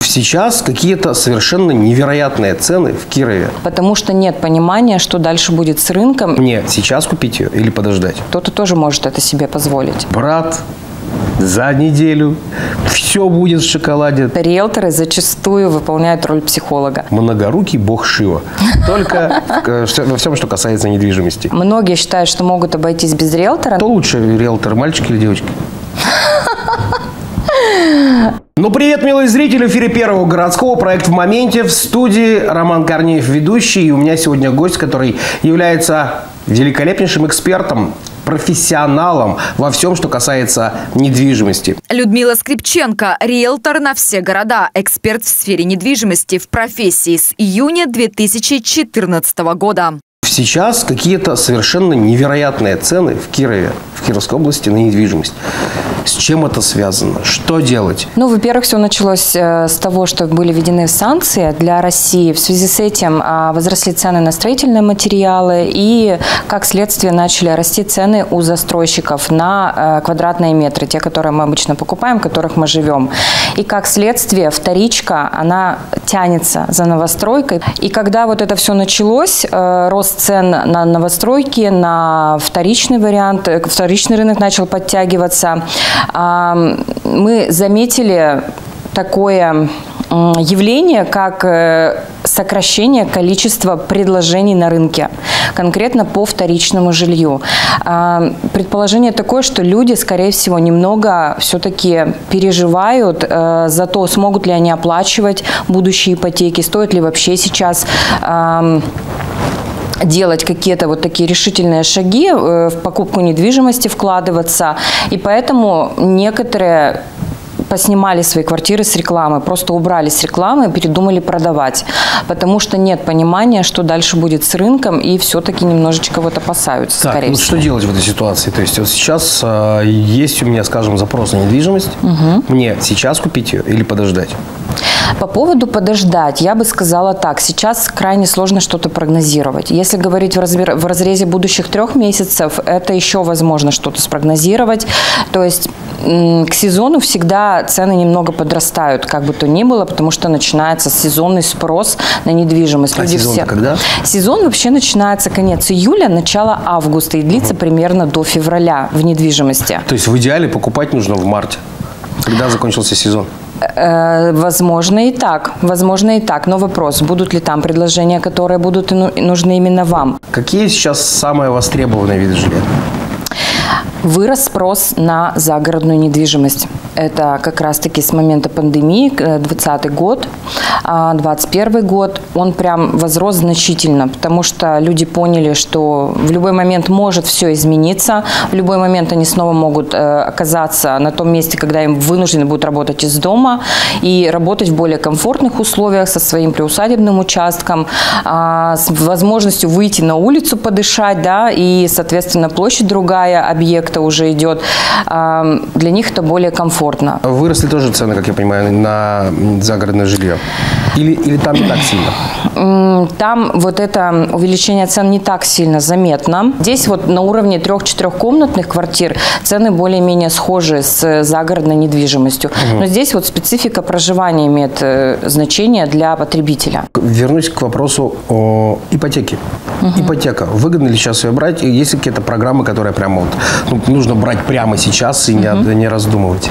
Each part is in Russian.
Сейчас какие-то совершенно невероятные цены в Кирове. Потому что нет понимания, что дальше будет с рынком. Мне сейчас купить ее или подождать? Кто-то тоже может это себе позволить. Брат, за неделю все будет в шоколаде. Риэлторы зачастую выполняют роль психолога. Многорукий бог Шива. Только во всем, что касается недвижимости. Многие считают, что могут обойтись без риэлтора. Кто лучше риэлтор, мальчик или девочка? Ну, привет, милые зрители! В эфире первого городского проект «В моменте» в студии Роман Корнеев, ведущий. И у меня сегодня гость, который является великолепнейшим экспертом профессионалом во всем, что касается недвижимости. Людмила Скрипченко, риэлтор на все города, эксперт в сфере недвижимости в профессии с июня 2014 года. Сейчас какие-то совершенно невероятные цены в Кирове, в Кировской области на недвижимость. С чем это связано? Что делать? Ну, во-первых, все началось э, с того, что были введены санкции для России. В связи с этим а, возросли цены на строительные материалы и, как следствие, начали расти цены у застройщиков на э, квадратные метры, те, которые мы обычно покупаем, в которых мы живем. И, как следствие, вторичка, она тянется за новостройкой. И когда вот это все началось, э, рост цен на новостройки, на вторичный вариант, вторичный рынок начал подтягиваться, мы заметили такое явление, как э, сокращение количества предложений на рынке, конкретно по вторичному жилью. Предположение такое, что люди, скорее всего, немного все-таки переживают э, за то, смогут ли они оплачивать будущие ипотеки, стоит ли вообще сейчас делать какие-то вот такие решительные шаги, э, в покупку недвижимости вкладываться. И поэтому некоторые поснимали свои квартиры с рекламы, просто убрали с рекламы и передумали продавать, потому что нет понимания, что дальше будет с рынком, и все-таки немножечко вот опасаются, так, скорее ну, всего. Что делать в этой ситуации? То есть вот сейчас э, есть у меня, скажем, запрос на недвижимость, угу. мне сейчас купить ее или подождать? По поводу подождать, я бы сказала так. Сейчас крайне сложно что-то прогнозировать. Если говорить в, размер, в разрезе будущих трех месяцев, это еще возможно что-то спрогнозировать. То есть к сезону всегда цены немного подрастают, как бы то ни было, потому что начинается сезонный спрос на недвижимость. А Люди сезон все... когда? Сезон вообще начинается конец июля, начало августа и длится угу. примерно до февраля в недвижимости. То есть в идеале покупать нужно в марте, когда закончился сезон? Э, возможно и так, возможно и так. Но вопрос, будут ли там предложения, которые будут нужны именно вам? Какие сейчас самые востребованные виды жилья? Вырос спрос на загородную недвижимость. Это как раз-таки с момента пандемии, 2020 год, 2021 а, год, он прям возрос значительно, потому что люди поняли, что в любой момент может все измениться, в любой момент они снова могут э, оказаться на том месте, когда им вынуждены будут работать из дома и работать в более комфортных условиях со своим приусадебным участком, а, с возможностью выйти на улицу подышать, да, и, соответственно, площадь другая объекта уже идет. Для них это более комфортно комфортно. Выросли тоже цены, как я понимаю, на загородное жилье? Или, или там не так сильно? Там вот это увеличение цен не так сильно заметно. Здесь вот на уровне трех-четырехкомнатных квартир цены более-менее схожи с загородной недвижимостью. Угу. Но здесь вот специфика проживания имеет э, значение для потребителя. Вернусь к вопросу о ипотеке. Угу. Ипотека. Выгодно ли сейчас ее брать? Есть ли какие-то программы, которые прямо вот, ну, нужно брать прямо сейчас и угу. не, не раздумывать?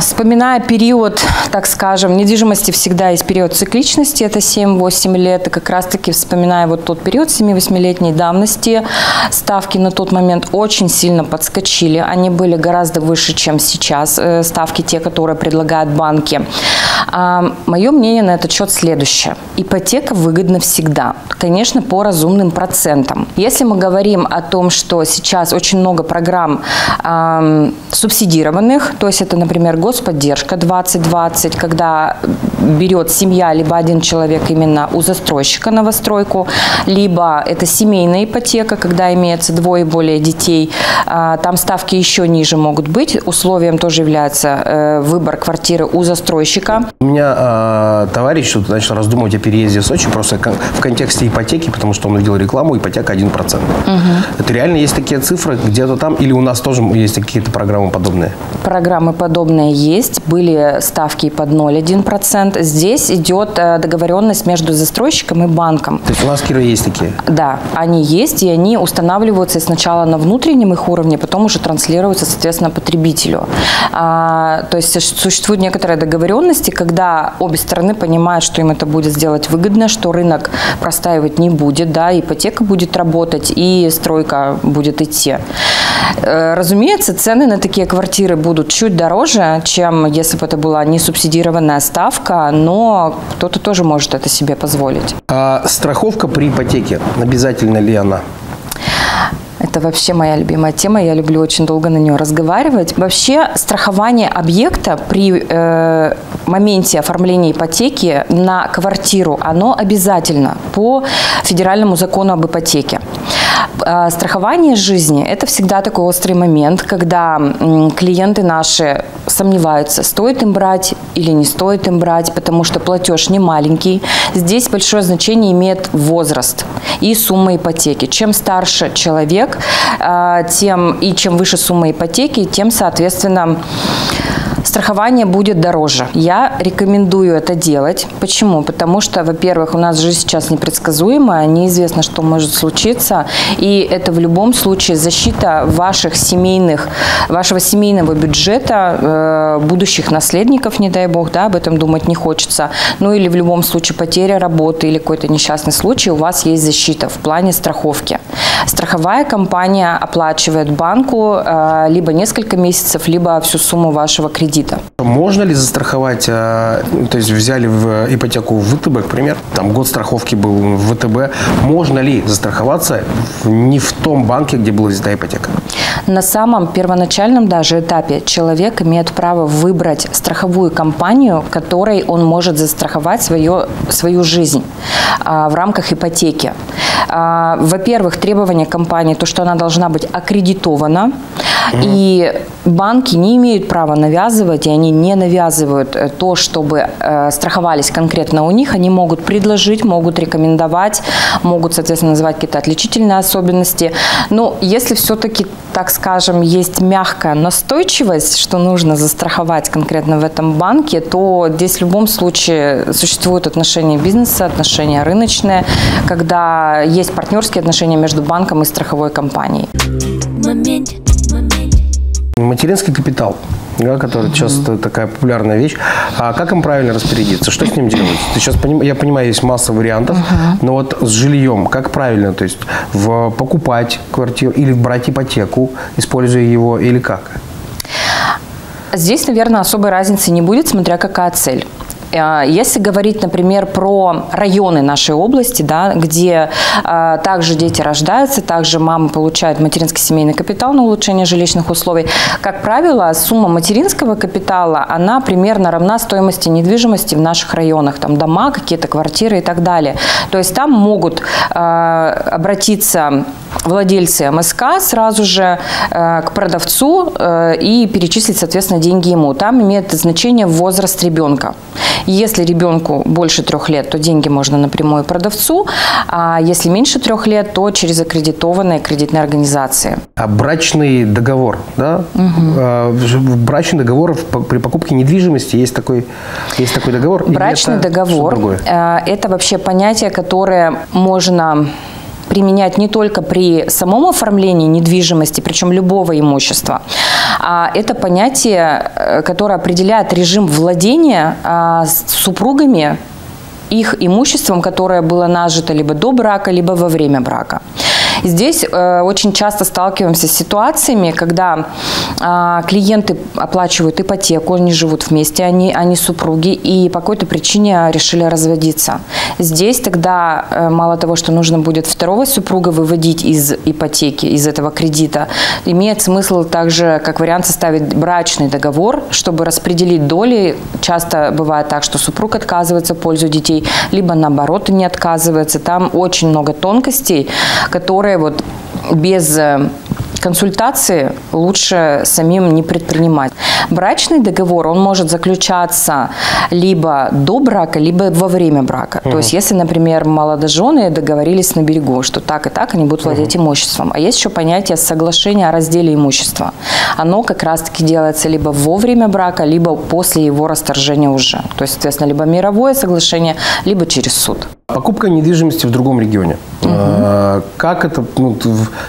вспоминая период, так скажем, недвижимости всегда есть период цикличности, это 7-8 лет, и как раз-таки вспоминая вот тот период 7-8-летней давности, ставки на тот момент очень сильно подскочили, они были гораздо выше, чем сейчас, э, ставки те, которые предлагают банки. А, мое мнение на этот счет следующее. Ипотека выгодна всегда, конечно, по разумным процентам. Если мы говорим о том, что сейчас очень много программ субсидированных, то есть это это, например, господдержка 2020, когда берет семья, либо один человек именно у застройщика новостройку, либо это семейная ипотека, когда имеется двое и более детей. А, там ставки еще ниже могут быть. Условием тоже является э, выбор квартиры у застройщика. У меня э, товарищ тут начал раздумывать о переезде в Сочи просто в контексте ипотеки, потому что он увидел рекламу, ипотека 1%. Угу. Это реально есть такие цифры где-то там? Или у нас тоже есть какие-то программы подобные? Программы подобные есть. Были ставки под 0,1%. Здесь идет э, договоренность между застройщиком и банком. То есть у нас в Кирове есть такие? Да, они есть, и они устанавливаются сначала на внутреннем их уровне, потом уже транслируются, соответственно, потребителю. А, то есть существуют некоторые договоренности, когда обе стороны понимают, что им это будет сделать выгодно, что рынок простаивать не будет, да, ипотека будет работать и стройка будет идти. Э, разумеется, цены на такие квартиры будут чуть дороже, чем если бы это была не субсидированная ставка, но кто-то тоже может это себе позволить. А страховка при ипотеке, обязательно ли она? Это вообще моя любимая тема, я люблю очень долго на нее разговаривать. Вообще страхование объекта при э, моменте оформления ипотеки на квартиру, оно обязательно по федеральному закону об ипотеке. А, страхование жизни – это всегда такой острый момент, когда клиенты наши сомневаются, стоит им брать или не стоит им брать, потому что платеж не маленький. Здесь большое значение имеет возраст и сумма ипотеки. Чем старше человек, а, тем и чем выше сумма ипотеки, тем, соответственно, страхование будет дороже. Я рекомендую это делать. Почему? Потому что, во-первых, у нас жизнь сейчас непредсказуемая, неизвестно, что может случиться, и это в любом случае защита ваших семейных, вашего семейного бюджета, э, будущих наследников, не дай бог, да, об этом думать не хочется. Ну или в любом случае потеря работы или какой-то несчастный случай, у вас есть защита в плане страховки. Страховая компания оплачивает банку э, либо несколько месяцев, либо всю сумму вашего кредита. Можно ли застраховать, э, то есть взяли в ипотеку в ВТБ, к примеру, там год страховки был в ВТБ, можно ли застраховаться не в том банке, где была взята ипотека? На самом первоначальном даже этапе человек имеет право выбрать страховую компанию, которой он может застраховать свое, свою жизнь а, в рамках ипотеки. А, во-первых, требования компании, то, что она должна быть аккредитована, и банки не имеют права навязывать, и они не навязывают э, то, чтобы э, страховались конкретно у них. Они могут предложить, могут рекомендовать, могут, соответственно, называть какие-то отличительные особенности. Но если все-таки, так скажем, есть мягкая настойчивость, что нужно застраховать конкретно в этом банке, то здесь в любом случае существуют отношения бизнеса, отношения рыночные, когда есть партнерские отношения между банком и страховой компанией. Материнский капитал, да, который угу. сейчас такая популярная вещь. А как им правильно распорядиться? Что с ним делать? Ты сейчас поним... Я понимаю, есть масса вариантов, угу. но вот с жильем как правильно? То есть в... покупать квартиру или брать ипотеку, используя его, или как? Здесь, наверное, особой разницы не будет, смотря какая цель. А, если говорить, например, про районы нашей области, да, где а, также дети рождаются, также мамы получают материнский семейный капитал на улучшение жилищных условий, как правило, сумма материнского капитала, она примерно равна стоимости недвижимости в наших районах, там дома, какие-то квартиры и так далее. То есть там могут а, обратиться владельцы МСК сразу же э, к продавцу э, и перечислить, соответственно, деньги ему. Там имеет значение возраст ребенка. Если ребенку больше трех лет, то деньги можно напрямую продавцу, а если меньше трех лет, то через аккредитованные кредитные организации. А брачный договор, да? Угу. Брачный договор при покупке недвижимости есть такой, есть такой договор? Брачный договор э, – это вообще понятие, которое можно применять не только при самом оформлении недвижимости, причем любого имущества, а это понятие, э, которое определяет режим владения а, с супругами их имуществом, которое было нажито либо до брака, либо во время брака. Здесь э, очень часто сталкиваемся с ситуациями, когда э, клиенты оплачивают ипотеку, они живут вместе, они, они супруги, и по какой-то причине решили разводиться. Здесь тогда э, мало того, что нужно будет второго супруга выводить из ипотеки, из этого кредита, имеет смысл также, как вариант, составить брачный договор, чтобы распределить доли. Часто бывает так, что супруг отказывается в пользу детей, либо наоборот не отказывается. Там очень много тонкостей, которые вот без э, консультации лучше самим не предпринимать. Брачный договор, он может заключаться либо до брака, либо во время брака. Угу. То есть, если, например, молодожены договорились на берегу, что так и так они будут владеть угу. имуществом. А есть еще понятие соглашения о разделе имущества. Оно как раз-таки делается либо во время брака, либо после его расторжения уже. То есть, соответственно, либо мировое соглашение, либо через суд. Покупка недвижимости в другом регионе. Угу. Как это, ну,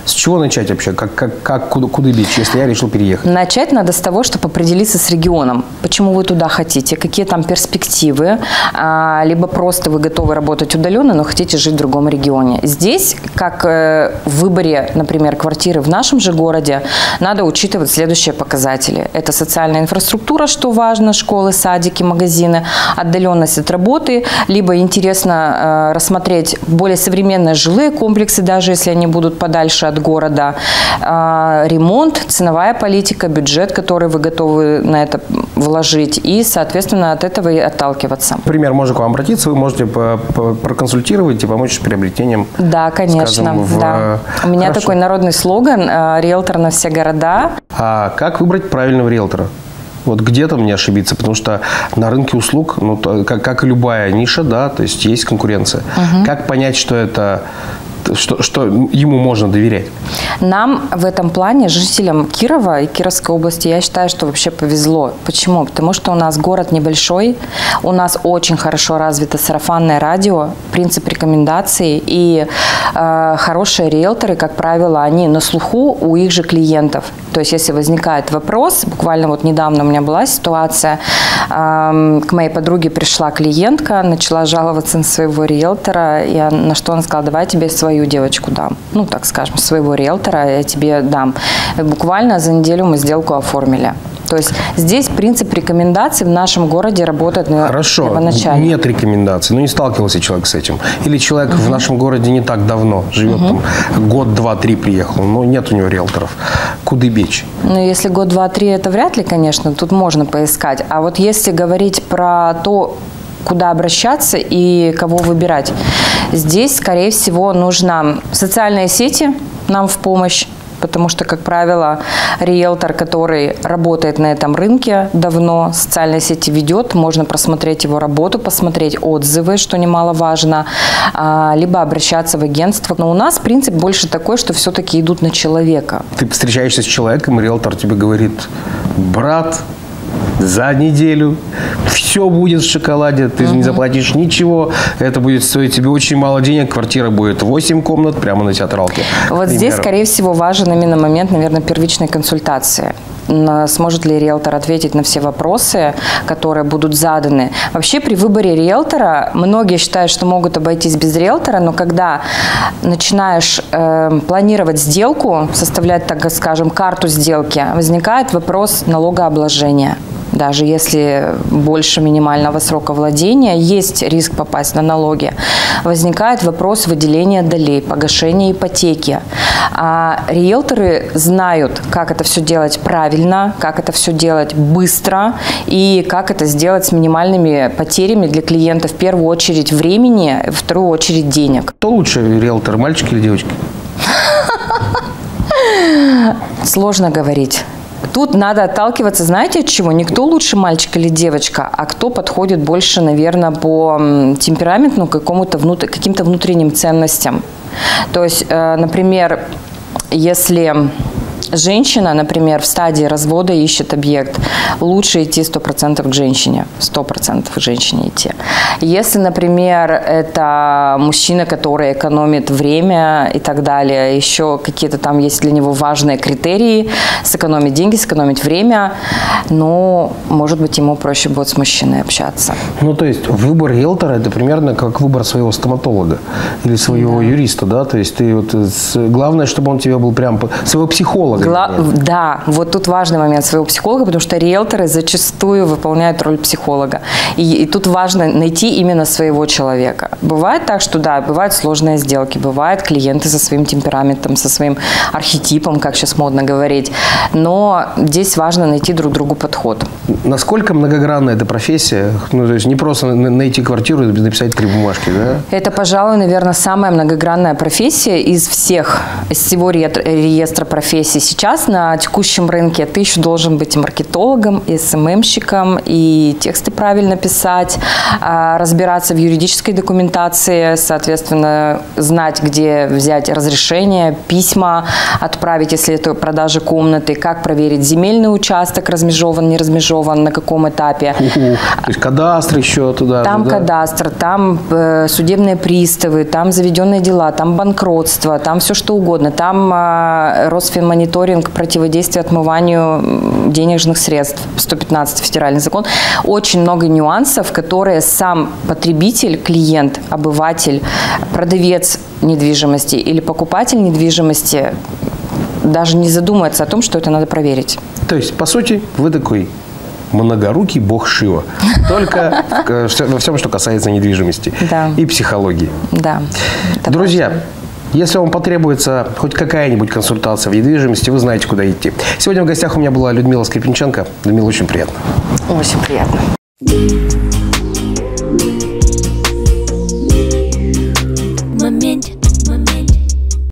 с чего начать вообще? Как, как, как куда, куда бить, если я решил переехать? Начать надо с того, чтобы определиться с регионом. Почему вы туда хотите, какие там перспективы, а, либо просто вы готовы работать удаленно, но хотите жить в другом регионе. Здесь, как э, в выборе, например, квартиры в нашем же городе, надо учитывать следующие показатели. Это социальная инфраструктура, что важно, школы, садики, магазины, отдаленность от работы, либо интересно Э, рассмотреть более современные жилые комплексы, даже если они будут подальше от города, э, ремонт, ценовая политика, бюджет, который вы готовы на это вложить, и, соответственно, от этого и отталкиваться. Например, можно к вам обратиться, вы можете проконсультировать и помочь с приобретением. Да, конечно. Скажем, в... да. У меня Хорошо. такой народный слоган э, «Риэлтор на все города». А как выбрать правильного риэлтора? Вот где-то мне ошибиться, потому что на рынке услуг, ну, как, как и любая ниша, да, то есть есть конкуренция. Угу. Как понять, что это что, что ему можно доверять? Нам в этом плане, жителям Кирова и Кировской области, я считаю, что вообще повезло. Почему? Потому что у нас город небольшой, у нас очень хорошо развито сарафанное радио, принцип рекомендаций, и э, хорошие риэлторы, как правило, они на слуху у их же клиентов. То есть, если возникает вопрос, буквально вот недавно у меня была ситуация, э, к моей подруге пришла клиентка, начала жаловаться на своего риэлтора, я, на что она сказала, давай тебе свою свою девочку дам. Ну, так скажем, своего риэлтора я тебе дам. Буквально за неделю мы сделку оформили. То есть здесь принцип рекомендаций в нашем городе работает на Хорошо, нет рекомендаций, но не сталкивался человек с этим. Или человек угу. в нашем городе не так давно живет, угу. там, год, два, три приехал, но нет у него риэлторов. Куда бечь? Ну, если год, два, три, это вряд ли, конечно, тут можно поискать. А вот если говорить про то, куда обращаться и кого выбирать. Здесь, скорее всего, нужно социальные сети нам в помощь потому что, как правило, риэлтор, который работает на этом рынке давно, социальные сети ведет, можно просмотреть его работу, посмотреть отзывы, что немаловажно, а, либо обращаться в агентство. Но у нас принцип больше такой, что все-таки идут на человека. Ты встречаешься с человеком, риэлтор тебе говорит, брат, за неделю. Все будет в шоколаде, ты угу. не заплатишь ничего. Это будет стоить тебе очень мало денег. Квартира будет 8 комнат прямо на театралке. Вот здесь, скорее всего, важен именно момент, наверное, первичной консультации сможет ли риэлтор ответить на все вопросы, которые будут заданы. Вообще при выборе риэлтора многие считают, что могут обойтись без риэлтора, но когда начинаешь э, планировать сделку, составлять, так скажем, карту сделки, возникает вопрос налогообложения даже если больше минимального срока владения, есть риск попасть на налоги. Возникает вопрос выделения долей, погашения ипотеки. А риэлторы знают, как это все делать правильно, как это все делать быстро и как это сделать с минимальными потерями для клиента в первую очередь времени, в вторую очередь денег. Кто лучше риэлтор, мальчик или девочка? Сложно говорить. Тут надо отталкиваться, знаете, от чего? Не кто лучше мальчик или девочка, а кто подходит больше, наверное, по темпераменту, какому-то внутр... каким-то внутренним ценностям. То есть, э, например, если женщина, например, в стадии развода ищет объект, лучше идти 100% к женщине, 100% к женщине идти. Если, например, это мужчина, который экономит время и так далее, еще какие-то там есть для него важные критерии, сэкономить деньги, сэкономить время, но, может быть, ему проще будет с мужчиной общаться. Ну, то есть выбор риэлтора – это примерно как выбор своего стоматолога или своего да. юриста, да? То есть ты вот, главное, чтобы он тебе был прям своего психолога. Гла- да, вот тут важный момент своего психолога, потому что риэлторы зачастую выполняют роль психолога. И, и тут важно найти именно своего человека. Бывает так, что да, бывают сложные сделки, бывают клиенты со своим темпераментом, со своим архетипом, как сейчас модно говорить. Но здесь важно найти друг другу подход. Насколько многогранна эта профессия? Ну, то есть не просто найти квартиру и написать три бумажки, да? Это, пожалуй, наверное, самая многогранная профессия из всех, из всего реестра профессий. Сейчас на текущем рынке ты еще должен быть и маркетологом, и СММщиком, и тексты правильно писать, а, разбираться в юридической документации, соответственно, знать, где взять разрешение, письма отправить, если это продажа комнаты, как проверить земельный участок, размежован, не размежован, на каком этапе. То есть кадастр еще туда. Там да? кадастр, там э, судебные приставы, там заведенные дела, там банкротство, там все что угодно. Там э, Росфинмониторинг, противодействие отмыванию денежных средств, 115 федеральный закон. Очень много нюансов, которые сам потребитель, клиент, обыватель, продавец недвижимости или покупатель недвижимости даже не задумается о том, что это надо проверить. То есть, по сути, вы такой многорукий бог Шива. Только во всем, что касается недвижимости да. и психологии. Да. Друзья, важно. Если вам потребуется хоть какая-нибудь консультация в недвижимости, вы знаете, куда идти. Сегодня в гостях у меня была Людмила Скрипниченко. Людмила, очень приятно. Очень приятно.